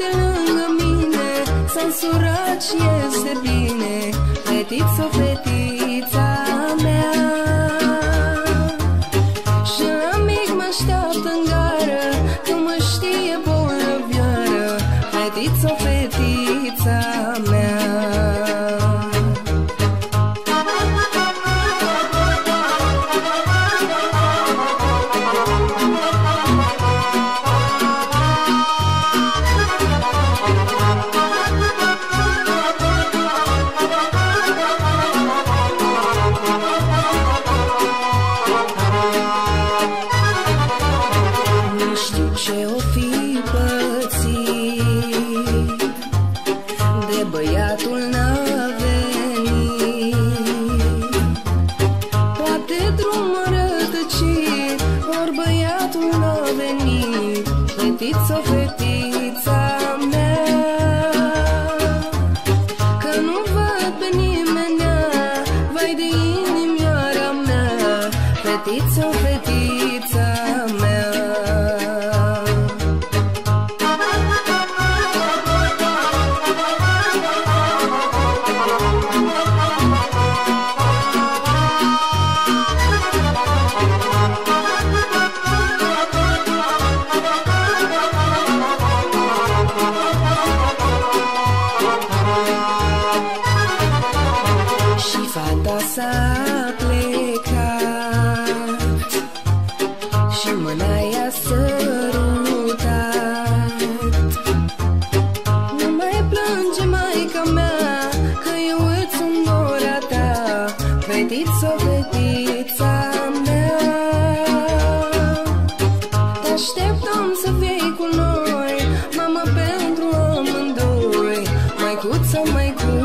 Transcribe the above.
de lângă mine S-a însurat și este bine Fetiță, fetița mea. Și la mic mă așteaptă în gară Că mă știe bolnăvioară Fetiță, fetița știu ce o fi pățit De băiatul n-a venit. Poate drum rătăcit Ori băiatul n-a venit. Fetiță, fetița mea Că nu văd pe nimenea Vai de inimioara mea. Fetiță, fetița Și fata da s-a plecat Și mâna i-a sărutat Nu mai plânge, maica mea Că eu îți sunt dora ta Fetiță, fetița mea. Te așteptăm să vii cu noi Mama, pentru amândoi Maicuță, maicuță